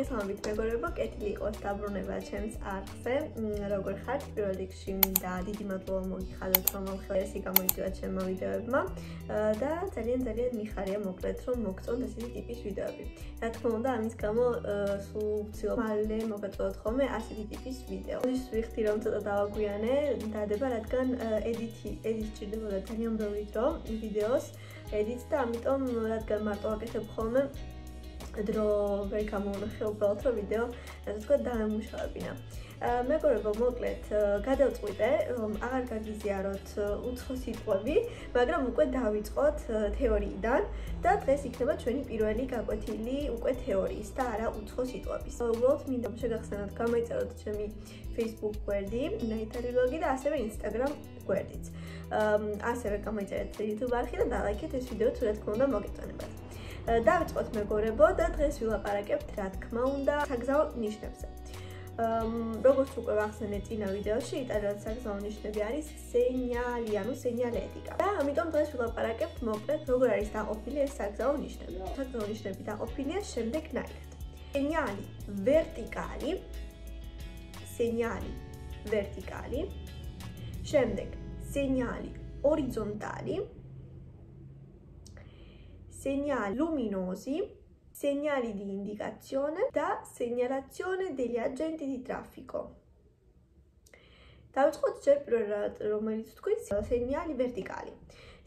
მოგესალმებით მეგობრებო, კეთილი იყოს დაბრუნება ჩემს არხზე. როგორ ხართ? პირველ რიგში მინდა დიდი მადლობა მოგიხადოთ, რომ ხელესი გამოიწვია ჩემმა ვიდეოებმა და ძალიან ძალიან მიხარია მოკლედ, რომ მოგწონთ ესეთი ტიპის ვიდეოები. რა თქმა უნდა, ამის გამო სულ ვცდილობ მალე მოგაწოდოთ ხოლმე ასეთი ტიპის ვიდეო. ის ვიხდი რომ ცოტა დავაგვიანე, დადება, რადგან ედიტი, ედიტი ჭირდებოდა ძალიან ბევრი დრო ვიდეოს. ედიტს და ამიტომ რადგან მარტო აკეთებ ხოლმე დრო ვერ გამოვნახე უბრალოდ რომ ვიდეო ასე თქვა დაემუშავებინა. მეგობრებო, მოკლედ გადავწყვიტე რომ აღარ გაგიზიაროთ უცხო სიტყვები, მაგრამ უკვე დავიწყოთ თეორიიდან და დღეს იქნება ჩვენი პირველი გაკვეთილი უკვე თეორიის და არა უცხო სიტყვების. უბრალოდ მინდა შეგახსენოთ, გამოიწეროთ ჩემი Facebook გვერდი, ნაიტარი ლოგი და ასევე Instagram გვერდიც. ასევე გამოიწერეთ YouTube არხი და დალაიქეთ ეს ვიდეო თუ რა თქმა უნდა მოგეწონებათ. დავიწყოთ მეგობრებო და დღეს ვილაპარაკებთ რა თქმა უნდა საგზაო ნიშნებზე. ამ როგორც უკვე ვახსენე წინა ვიდეოში, იტალიურად საგზაო ნიშნები არის სენიალი, ანუ სენიალეტიკა. და ამიტომ დღეს ვილაპარაკებთ მოკლედ როგორ არის დაყოფილი ეს საგზაო ნიშნები. საგზაო ნიშნები დაყოფილია შემდეგნაირად. სენიალი ვერტიკალი სენიალი ვერტიკალი შემდეგ სენიალი ორიზონტალი segnali luminosi, segnali di indicazione da segnalazione degli agenti di traffico. დავიწყოთ ჯერ პირველად რომელიც თქვით სენიალი ვერტიკალი.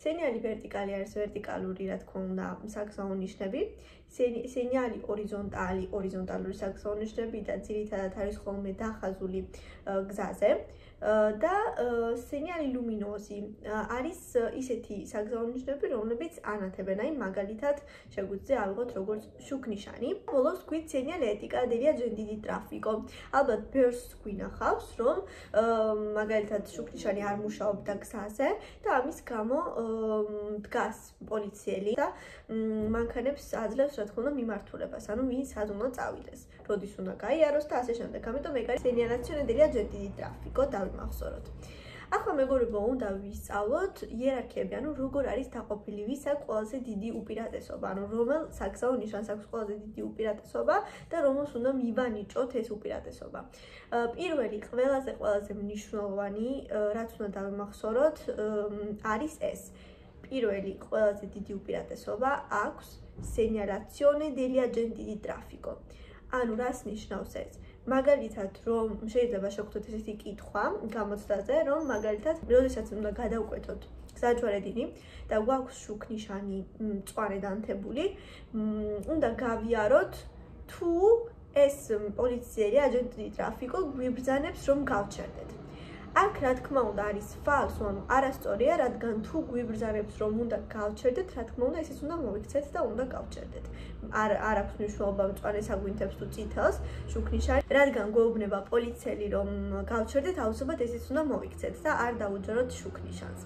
სენიალი ვერტიკალი არის ვერტიკალური, რა თქმა უნდა, საგზაო ნიშნები. სენიალი ორიზონტალი, ორიზონტალური საგზაო ნიშნები და ძირითადად არის ხოლმე დახაზული გზაზე. და სენიალი ლუმინოზი არის ისეთი საგზაო ნიშნები, რომლებიც ანათებენ, აი მაგალითად, შეგვიძლია ავიღოთ როგორც შუქნიშანი. ბოლოს გვით სენიალი ეტიკა დელია ჯენდიდი ტრაფიკო. ალბათ ბერს გვინახავს, რომ მაგალითად შუქნიშანი არ მუშაობდა გზაზე და ამის გამო დგას პოლიციელი და მანქანებს აძლევს უნდა მიმართულებას, ანუ ვინ სად უნდა წავიდეს, როდის უნდა გაიაროს და ასე შემდეგ. ამიტომ ეგ არის სენიალაციონე დელია ჯენდიდი ტრაფიკო და მახსოვროთ. ახლა მეგობრებო, უნდა ვისწავლოთ იერარქიები, ანუ როგორ არის დაყოფილი ვისა ყველაზე დიდი უპირატესობა, ანუ რომელ საგზაო ნიშანს აქვს ყველაზე დიდი უპირატესობა და რომელს უნდა მიბანიჭოთ ეს უპირატესობა. პირველი, ყველაზე ყველაზე მნიშვნელოვანი, რაც უნდა დავიმახსოვროთ, არის ეს. პირველი, ყველაზე დიდი უპირატესობა აქვს segnalazione degli agenti di traffico. ანუ რას ნიშნავს ეს? მაგალითად, რომ შეიძლება შეგხვდეთ ესეთი კითხვა გამოცდაზე, რომ მაგალითად, როდესაც უნდა გადავკვეთოთ საჯვარედინი და გვაქვს შუქნიშანი მწვანე დანთებული, უნდა გავიაროთ თუ ეს პოლიციელი აჯენტი ტრაფიკო გვიბრძანებს რომ გავჩერდეთ. აქ რა თქმა უნდა არის ფალსო, ანუ არასწორია, რადგან თუ გვიბრძანებს რომ უნდა გავჩერდეთ, რა თქმა უნდა ესეც უნდა მოიქცეთ და უნდა გავჩერდეთ. არ არ აქვს მნიშვნელობა მწვანე საგვინთებს თუ წითელს, შუქნიშანი, რადგან გვეუბნება პოლიციელი რომ გავჩერდეთ, აუცილებლად ესეც უნდა მოიქცეთ და არ დაუჯეროთ შუქნიშანს.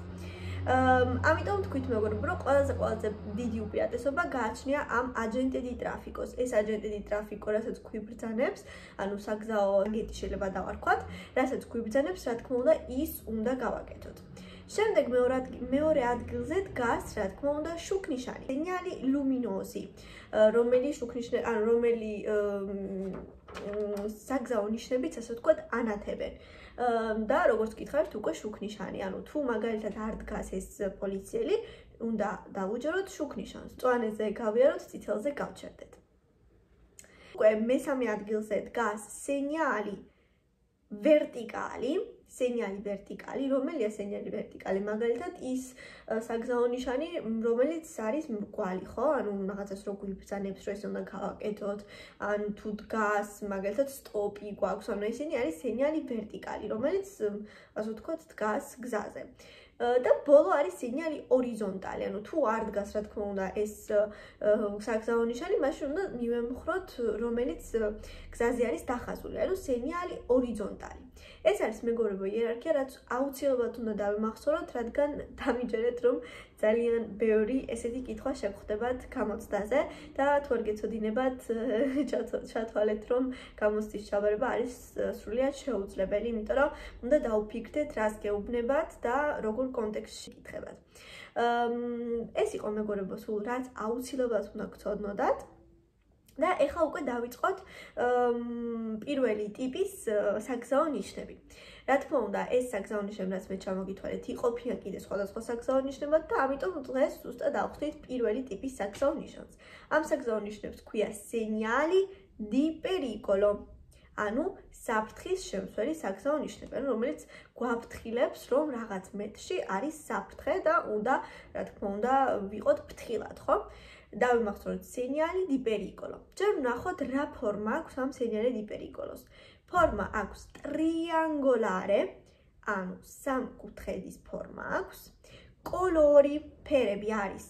ამიტომ თქვით მეგობრებო, რომ ყველაზე ყველაზე დიდი უპირატესობა გააჩნია ამ აჯენტედი ტრაფიკოს. ეს აჯენტედი ტრაფიკო, რასაც ქვიბრძანებს, ანუ საგზაო აგენტი შეიძლება დავარქვათ, რასაც ქვიბრძანებს, რა თქმა უნდა, ის უნდა გავაკეთოთ. შემდეგ მეორე მეორე ადგილზე დგას, რა თქმა უნდა, შუქნიშანი. სინიალი ლუმინოზი, რომელიც შუქნიშნე, ანუ რომელი საგზაო ნიშნებიც, ასე ვთქვათ, ანათებენ. და როგორც გითხარით, უკვე შუქნიშანი, ანუ თუ მაგალითად არ დგას ეს პოლიციელი, უნდა დაუჯეროთ შუქნიშანს. წვანეზე გავიაროთ, ციცელზე გავჩერდეთ. უკვე მესამე ადგილზე დგას სენიალი ვერტიკალი, სენიალი ვერტიკალი, რომელია სენიალი ვერტიკალი? მაგალითად ის საგზაო ნიშანი, რომელიც არის მრგვალი, ხო? ანუ რაღაცას რო გვიბრძანებს, რომ ეს უნდა გავაკეთოთ, ან თუ დგას, მაგალითად სტოპი გვაქვს, ანუ ესენი არის სენიალი ვერტიკალი, რომელიც ასე ვთქვათ, დგას გზაზე. და ბოლო არის სიგნალი ორიზონტალი, ანუ თუ არ დგას, რა თქმა უნდა, ეს საგზაო ნიშანი, მაშინ უნდა მივემხროთ, რომელიც გზაზე არის დახაზული, ანუ სიგნალი ორიზონტალი. ეს არის მეგობრებო იერარქია, რაც აუცილებლად უნდა დავიმახსოვროთ, რადგან დამიჯერეთ, რომ ძალიან ბევრი ესეთი კითხვა შეგხვდებათ გამოცდაზე და თუ არ გეცოდინებათ ჩათვალეთ რომ გამოცდის ჩაბარება არის სრულიად შეუძლებელი, იმიტომ რომ უნდა დაუფიქრდეთ რას გეუბნებათ და როგორ კონტექსტში კითხებათ. ეს იყო მეგობრებო სულ რაც აუცილებლად უნდა გწოდნოდათ. და ეხლა უკვე დავიწყოთ პირველი ტიპის საგზაო ნიშნები. რა თქმა უნდა, ეს საგზაო ნიშნები, რაც მე ჩამოგითვალეთ, იყოფიან კიდე სხვადასხვა საგზაო ნიშნებად და ამიტომ დღეს ზუსტად ავხსნით პირველი ტიპის საგზაო ნიშნებს. ამ საგზაო ნიშნებს ქვია segnali di pericolo. ანუ საფრთხის შემცველი საგზაო ნიშნები, რომელიც გვაფრთხილებს, რომ რაღაც მეტში არის საფრთხე და უნდა, რა თქმა უნდა, ვიყოთ ფრთხილად, ხო? დავიმახსოვროთ segnali di pericolo. ჯერ ვნახოთ რა ფორმა აქვს ამ segnali di pericolo-ს. ფორმა აქვს triangolare, ანუ სამკუთხედის ფორმა აქვს. კოლორი, ფერები არის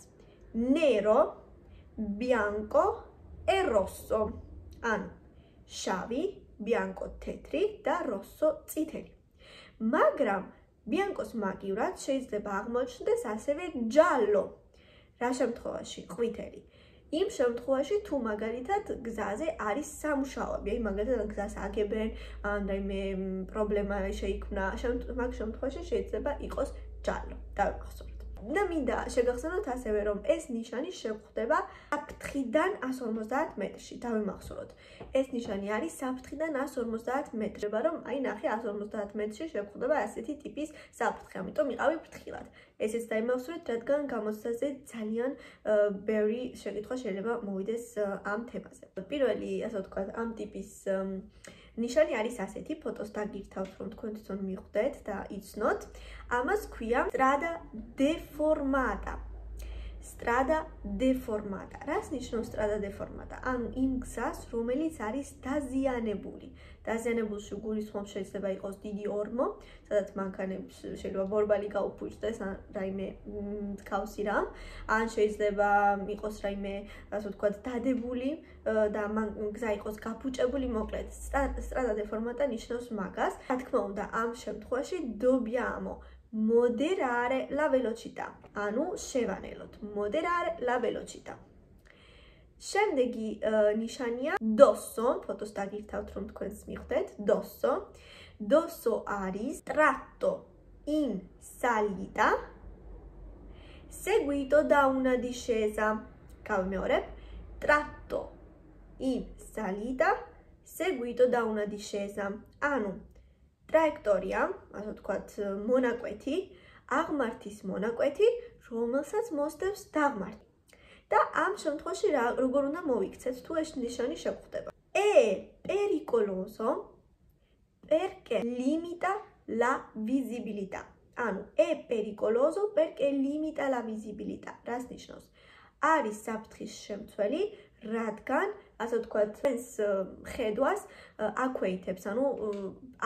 bianco e rosso. ანუ შავი, bianco თეთრი და rosso წითელი. მაგრამ bianco-ს მაგივრად შეიძლება აღმოჩნდეს ასევე giallo. რა შემთხვევაში? ყვითელი. იმ შემთხვევაში თუ მაგალითად გზაზე არის სამუშაოები, აი მაგალითად გზას აგებენ, ან რაიმე პრობლემა შეიქმნა, შემთხვევაში შეიძლება იყოს ჯალო. დავიხსოვთ. და მინდა შეგახსენოთ ასევე რომ ეს ნიშანი შეხვდება საფრთხიდან 150 მეტრში. დავიმახსოვროთ. ეს ნიშანი არის საფრთხიდან 150 მეტრში, რომ აი ნახე 150 მეტრში შეხვდება ასეთი ტიპის საფრთხე. ამიტომ იყავი ფრთხილად. ესეც დაიმახსოვრეთ, რადგან გამოცდაზე ძალიან ბევრი შეკითხვა შეიძლება მოვიდეს ამ თემაზე. პირველი, ასე ვთქვათ, ამ ტიპის ნიშანი არის ასეთი, ფოტოს დაგირთავთ, რომ თქვენ თვითონ მიხვდეთ და იცნოთ. ამას ქვია strada deformata. Strada deformata. რას ნიშნავს strada deformata? ანუ იმ გზას, რომელიც არის დაზიანებული. დაზიანებულში გულისხმობს შეიძლება იყოს დიდი ორმო, სადაც მანქანებს შეიძლება ბორბალი გაუფუჭდეს ან რაიმე ქაოსი რამ, ან შეიძლება იყოს რაიმე, ასე ვთქვათ, დადებული და მან გზა იყოს გაფუჭებული, მოკლედ, strada deformata ნიშნავს მაგას. რა თქმა უნდა, ამ შემთხვევაში dobbiamo moderare la velocità. Anu Anushevanelot, moderare la velocità. Scendegi uh, eh, nishania dosso, dosso, dosso aris, tratto in salita, seguito da una discesa, calmiore, tratto in salita, seguito da una discesa, anu. ტრაექტორია, ასე ვთქვათ, მონაკვეთი, აღმართის მონაკვეთი, რომელსაც მოსდევს დაღმართი. და ამ შემთხვევაში როგორ უნდა მოიქცეთ თუ ეს ნიშანი შეგვხვდება e pericoloso perché limita la visibilità ანუ e pericoloso perché limita la visibilità რას ნიშნავს? არის საფრთხის შემცველი რადგან ასე ვთქვათ, ეს ხედვას აქვეითებს, ანუ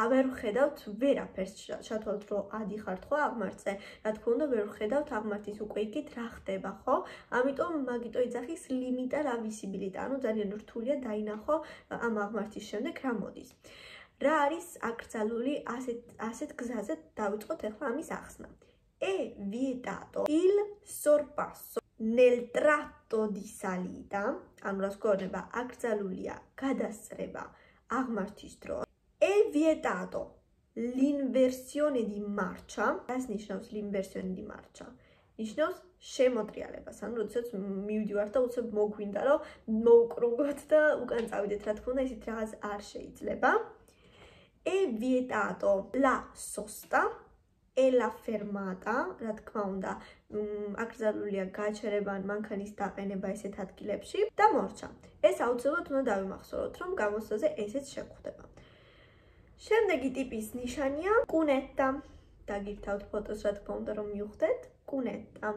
აღარ ხედავთ ვერაფერს, შეთვალოთ რომ ადიხართ ხო აღმართზე, რა თქმა უნდა ვერ ხედავთ აღმართის უკვე იქით რა ხდება, ხო? ამიტომ მაგიტო იძახის limita la visibilità, ანუ ძალიან რთულია დაინახო ამ აღმართის შემდეგ რა მოდის. რა არის აკრძალული ასეთ ასეთ გზაზე დავიწყოთ ახლა ამის ახსნა. e vietato il sorpasso nel tratto di salita, ანუ რას გვეუბნება, აკრძალულია გადასწრება აღმართის დროს. E vietato l'inversione di marcia, რას ნიშნავს l'inversione di marcia? ნიშნავს შემოტრიალებას. ანუ როდესაც მივდივართ და უცებ მოგვინდა რომ მოუკრუგოთ და უკან წავიდეთ, რა თქმა უნდა, ისეთ რაღაც არ შეიძლება. E vietato la sosta la fermata, რა თქმა უნდა, აკრძალულია გაჩერება ან მანქანის დაყენება ესეთ ადგილებში და მორჩა. ეს აუცილებლად უნდა დავიმახსოვროთ, რომ გამოსაზე ესეც შეგვხვდება. შემდეგი ტიპის ნიშანია კუნეტა. დაგირთავთ ფოტოს, რა თქმა უნდა, რომ მიუხვდეთ კუნეტა.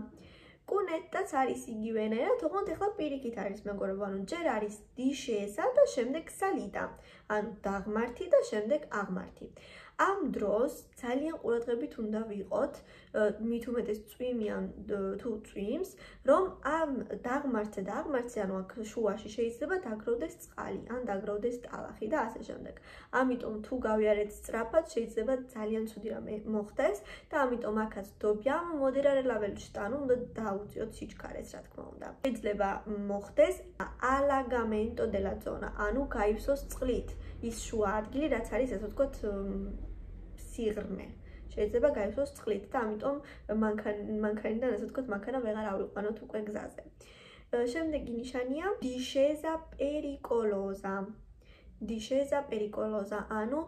კუნეტაც არის იგივენერა, თუმცა ახლა პირიქით არის მეგობრებო, ანუ ჯერ არის დიშესა და შემდეგ სალიდა. ანუ დაღმართი და შემდეგ აღმართი. ამ დროს ძალიან ყურადღებით უნდა ვიყოთ, მით უმეტეს წვიმიან თუ წვიმს, რომ ამ დაღმართზე და აღმართზე, ანუ აქ შუაში შეიძლება დაგროვდეს წყალი, ან დაგროვდეს ტალახი და ასე შემდეგ. ამიტომ თუ გავიარეთ სწრაფად, შეიძლება ძალიან ცუდი რამე მოხდეს და ამიტომ აქაც დობიამ მოდერარე ლაველში, ანუ უნდა დაუწიოთ სიჩქარეს, რა თქმა უნდა. შეიძლება მოხდეს ალაგამენტო დე ლა ზონა, ანუ გაივსოს წყლით. ის შუა ადგილი, რაც არის, ასე ვთქვათ, სიღრმე. შეიძლება გაიხსოს წყლით და ამიტომ მანქან მანქანიდან ასე ვთქვათ, მანქანა ვეღარ ავიყვანოთ უკვე გზაზე. შემდეგი ნიშანია დიშეზა პერიკოლოზა. დიშეზა პერიკოლოზა, ანუ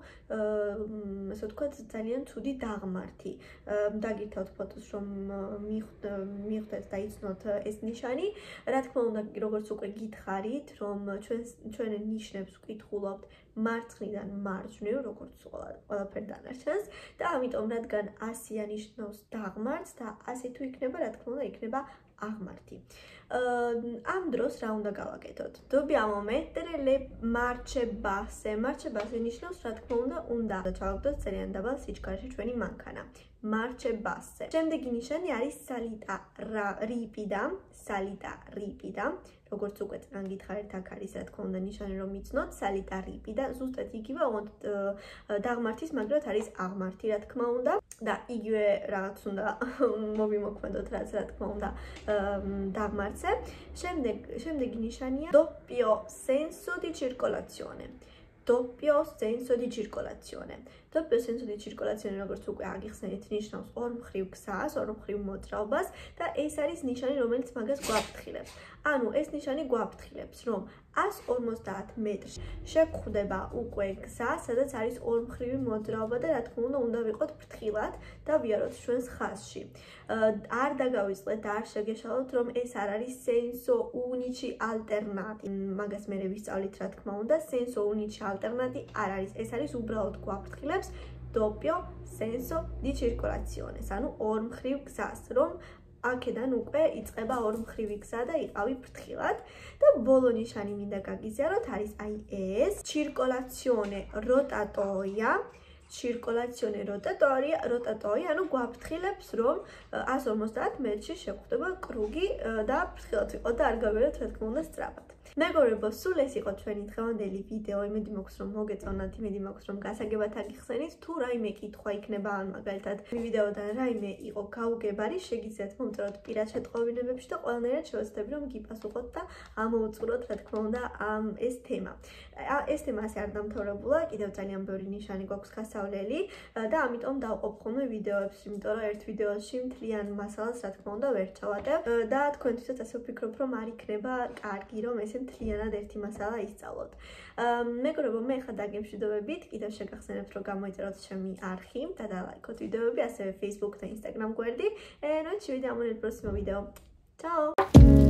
ასე ვთქვათ, ძალიან ცუდი დაღმართი. დაგირთავთ ფოტოს, რომ მიხვდეთ და იცნოთ ეს ნიშანი. რა თქმა უნდა, როგორც უკვე გითხარით, რომ ჩვენ ჩვენ ნიშნებს ვკითხულობთ მარცხნიდან მარჯვნივ, როგორც ყველაფერ დანარჩენს და ამიტომ რადგან 100 ანიშნავს დაღმართს და 100 თუ იქნება, რა თქმა უნდა, იქნება აღმართი. ამ დროს რა უნდა გავაკეთოთ? Dobbiamo mettere le marce basse. Marce basse ნიშნავს, რა თქმა უნდა, უნდა ჩავაგდოთ ძალიან დაბალ სიჩქარეში ჩვენი მანქანა. Marce basse. შემდეგი ნიშანი არის salita ripida, salita ripida. როგორც უკვე წან გითხარით, აქ არის რა თქმა უნდა ნიშანი, რომ იცნოთ salita ripida. ზუსტად იგივე, ოღონდ დაღმართის მაგრად არის აღმართი, რა თქმა უნდა. და იგივე რაღაც უნდა მოვიმოქმედოთ, რაც რა თქმა უნდა დაღმართზე. შემდეგ შემდეგი ნიშანია doppio senso di circolazione. Doppio senso di circolazione. doppio senso di circolazione როგორც უკვე აგიხსენეთ, ნიშნავს ორ მხრივ გზას, ორ მხრივ მოძრაობას და ეს არის ნიშანი, რომელიც მაგას გვაფრთხილებს. ანუ ეს ნიშანი გვაფრთხილებს, რომ 150 მეტრში შეგხვდება უკვე გზა, სადაც არის ორ მხრივი მოძრაობა და რა თქმა უნდა, უნდა ვიყოთ ფრთხილად და ვიაროთ ჩვენს ხაზში. არ დაგავიწყეთ, არ შეგეშალოთ, რომ ეს არ არის senso unici alternati. მაგას მე ვისწავლით, რა თქმა უნდა, senso unici alternati არ არის, ეს არის უბრალოდ გვაფრთხილებს doppio senso di circolazione. ანუ ორ მხრივ გზას, რომ აქედან უკვე იწება ორ მხრივი გზა და იყავი ფრთხილად. და ბოლო ნიშანი მინდა გაგიზიაროთ არის აი ეს circolazione rotatoria circolazione rotatoria rotatoria ანუ გვაფრთხილებს რომ 150 მეტრში შეხვდება კრუგი და ფრთხილად ვიყო და არ გავიაროთ რა თქმა უნდა სწრაფად მეგობრებო, სულ ეს იყო ჩვენი დღევანდელი ვიდეო. იმედი მაქვს, რომ მოგეწონათ, იმედი მაქვს, რომ გასაგებად აგიხსენით. თუ რაიმე კითხვა იქნება, ან მაგალითად, ვიდეოდან რაიმე იყო გაუგებარი, შეგიძლიათ მომწეროთ პირად შეტყობინებებში და ყველანაირად შევეცდები, რომ გიპასუხოთ და ამოუწუროთ, რა თქმა უნდა, ამ ეს თემა. ეს თემა ასე არ დამთავრებულა, კიდევ ძალიან ბევრი ნიშანი გვაქვს გასავლელი და ამიტომ დავყოფ ხოლმე ვიდეოებს, იმიტომ რომ ერთ ვიდეოში მთლიან მასალას, რა თქმა უნდა, ვერ ჩავატებ და თქვენთვისაც ასე ვფიქრობ, რომ არ იქნება კარგი, რომ ესე მთლიანად ერთი მასალა ისწავლოთ. მეგობრებო, მე ხა დაგემშვიდობებით, კიდევ შეგახსენებთ, რომ გამოიწეროთ ჩემი არხი და დალაიქოთ ვიდეოები, ასევე Facebook და Instagram გვერდი. ნუ შევიდე ამ პროსიმო ვიდეო. Ciao!